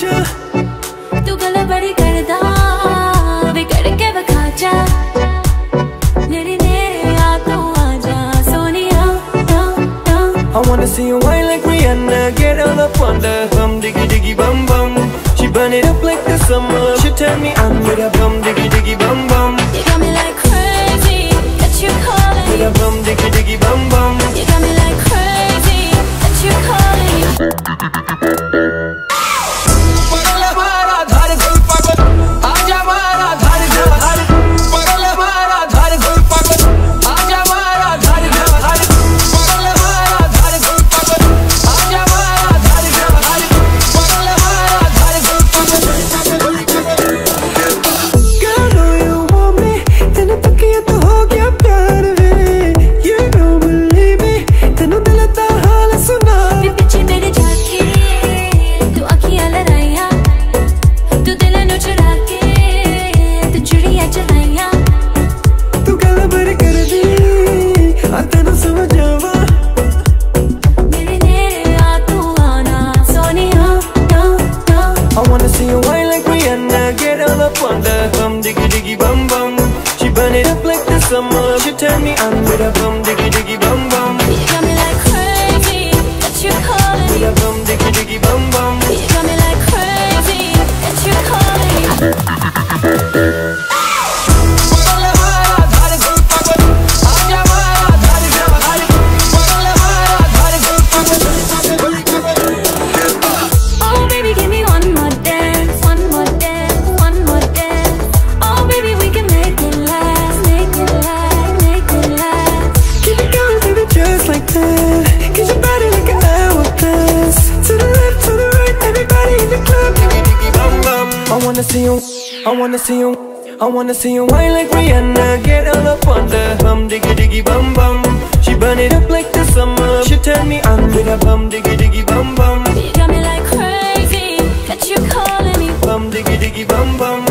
I wanna see you wine like Rihanna Get all up on the hum diggy diggy bum bum. She burn it up like the summer. She turn me on with a bum diggy diggy bum bum. You got me like crazy That you calling With a bum diggy diggy bum bum. You got me like crazy That you calling like the summer turn me on with a bum diggy diggy bum bum. You got me like crazy that you're calling With a bum diggy diggy bum bum see you, I wanna see you. I wanna see you. Whine like Rihanna. Get all up on the diggy diggy bum bum. She burn it up like the summer. She turn me on with a bum, diggy diggy bum bum. You got me like crazy, that you calling me. Bum, diggy diggy bum bum.